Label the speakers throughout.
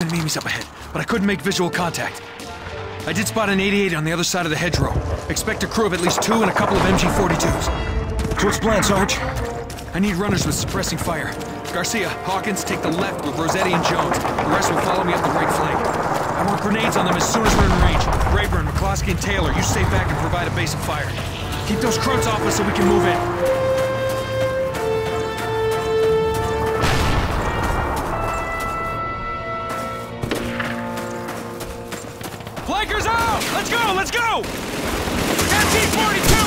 Speaker 1: enemies up ahead, but I couldn't make visual contact. I did spot an 88 on the other side of the hedgerow. Expect a crew of at least two and a couple of MG-42s.
Speaker 2: So what's plan, Sarge?
Speaker 1: I need runners with suppressing fire. Garcia, Hawkins, take the left with Rossetti and Jones. The rest will follow me up the right flank. I want grenades on them as soon as we're in range. Rayburn, McCloskey, and Taylor, you stay back and provide a base of fire. Keep those Krauts off us so we can move in. Let's go! MG-42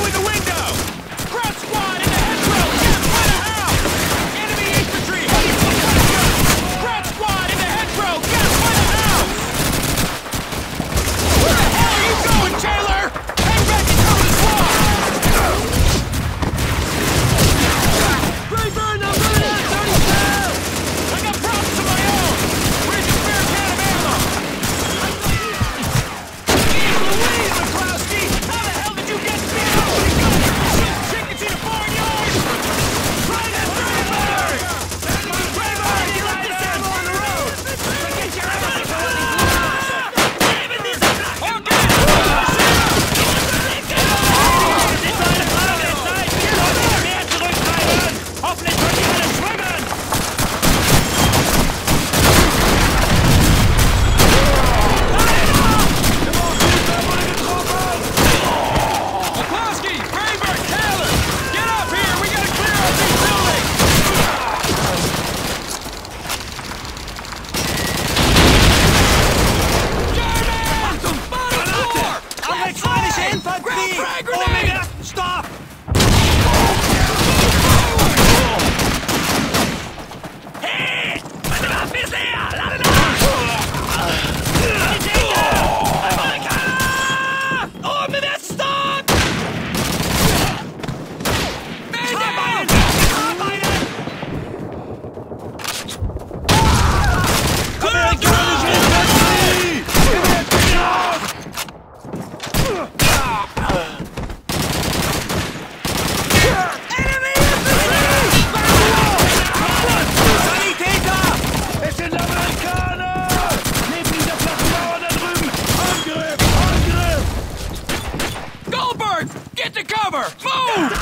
Speaker 1: Goldberg! Get to cover! Move!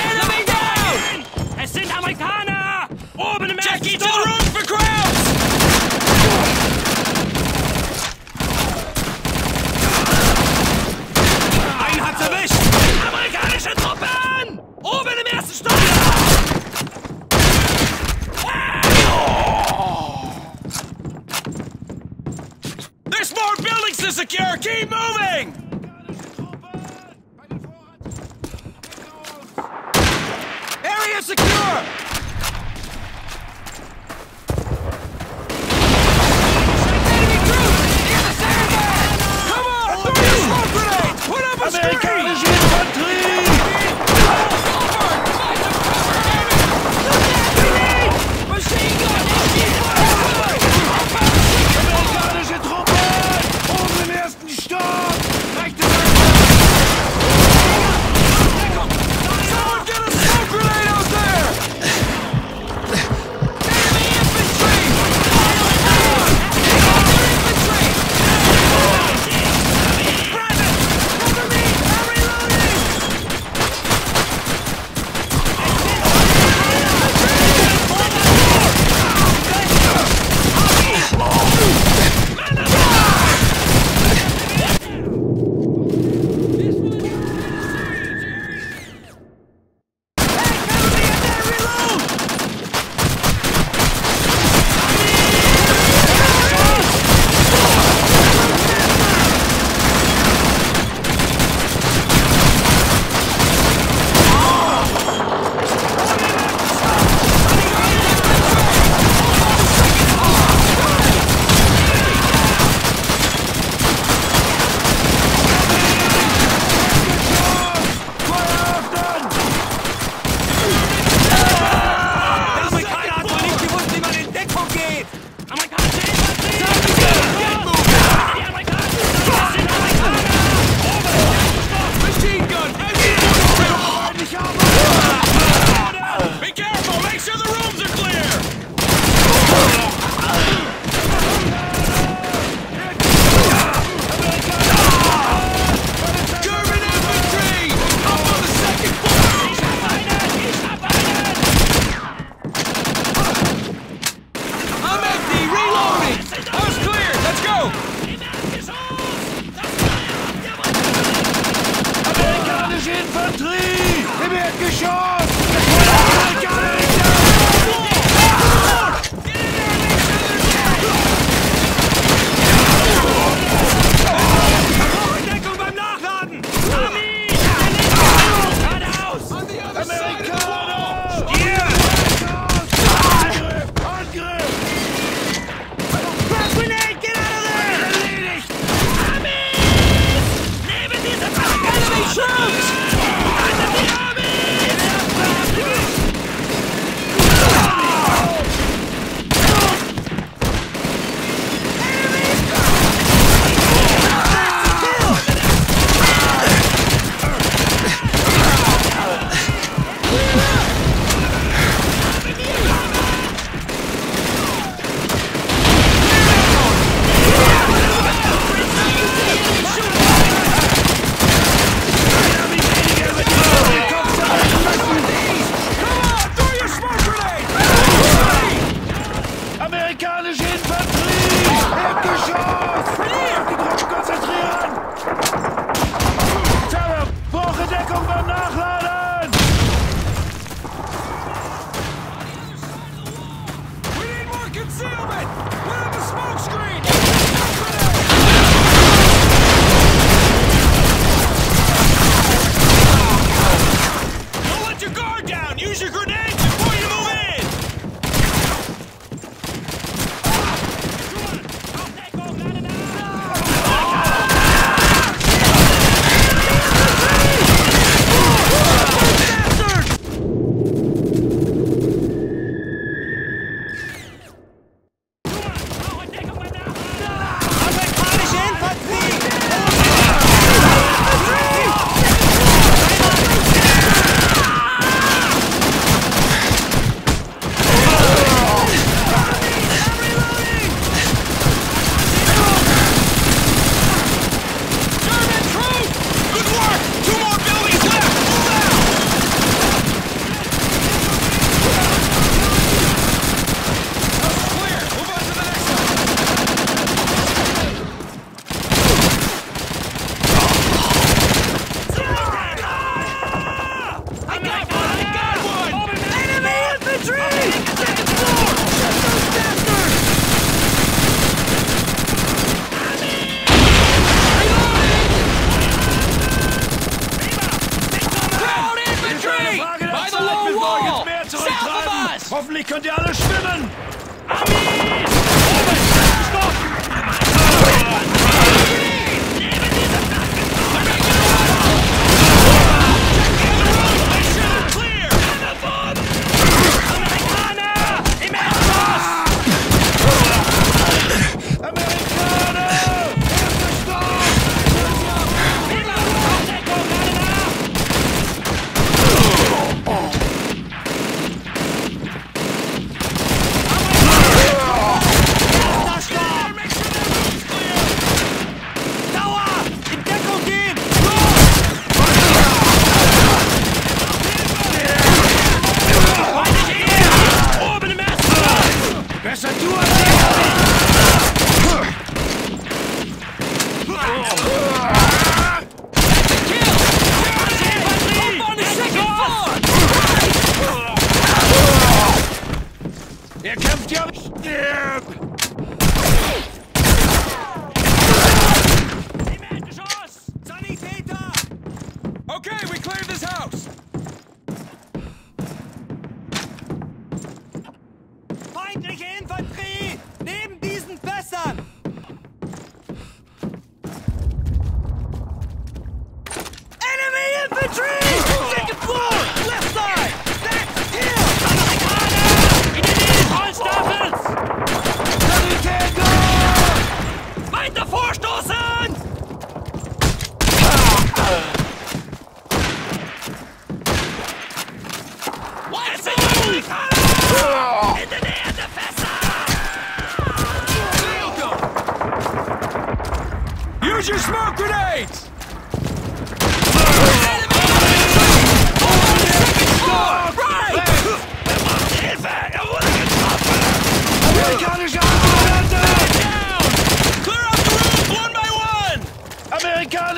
Speaker 3: Enemy down! Es sind Amerikaner! Oben im
Speaker 1: Jackie, to the roof for crowds!
Speaker 3: Einen hat's erwischt! Amerikanische Truppen! Oben
Speaker 1: to secure! Keep moving!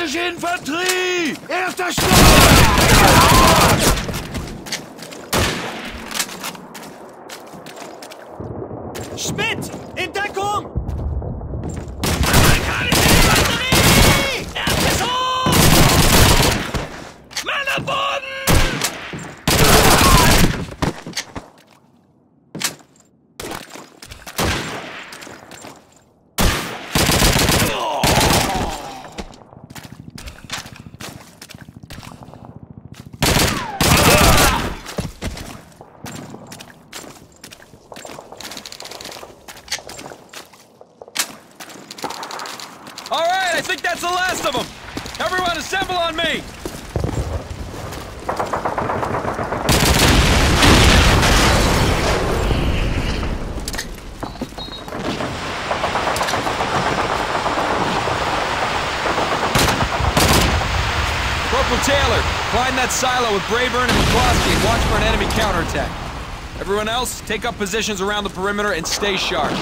Speaker 2: Japanische Infanterie! Erster
Speaker 1: Sturm! think that's the last of them! Everyone assemble on me! Corporal Taylor, climb that silo with Braeburn and McCloskey and watch for an enemy counterattack. Everyone else, take up positions around the perimeter and stay sharp.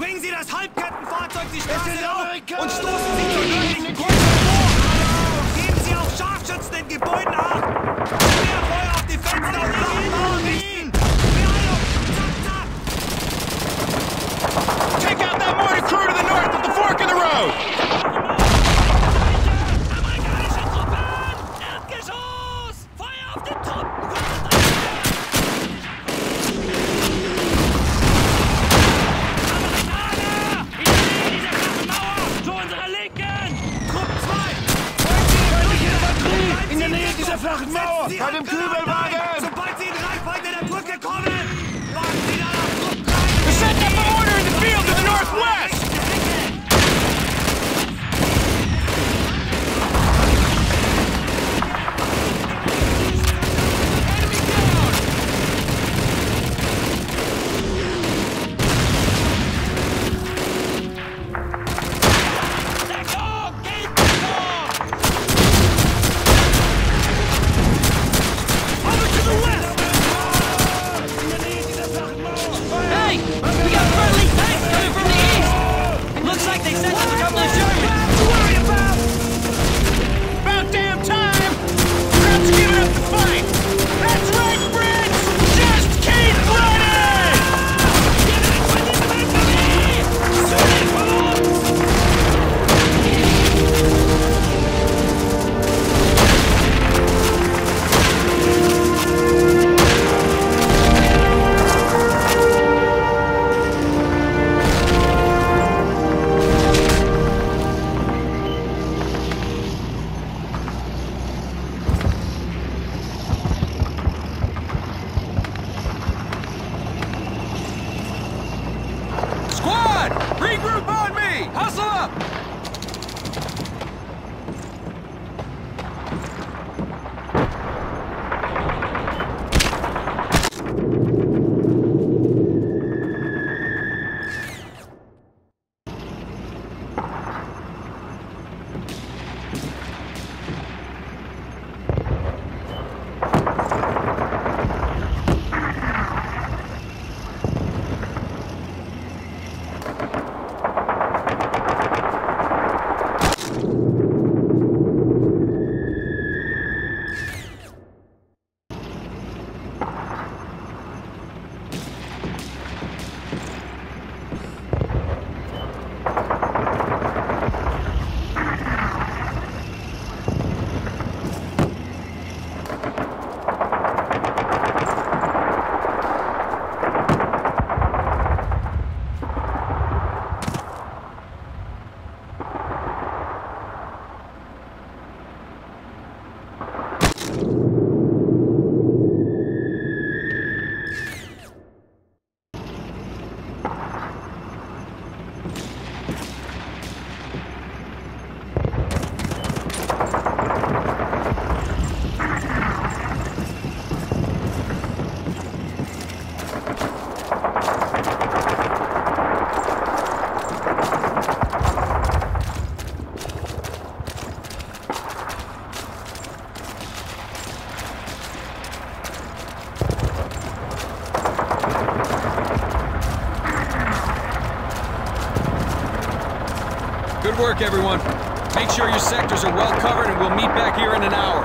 Speaker 3: Bringen Sie das Halbkettenfahrzeug die Straße rauf und stoßen Sie zur nördlichen Kurve vor! Geben Sie auf Scharfschützen in Gebäuden acht! Mehr Feuer auf die Fenster und Dachmauern richten! Beeilung! Zack, zack!
Speaker 4: Take out that motor crew to the north at the fork in the road!
Speaker 3: Schlachtmauer!
Speaker 2: Bei dem
Speaker 1: Kübel work, everyone. Make sure your sectors are well covered and we'll meet back here in an hour.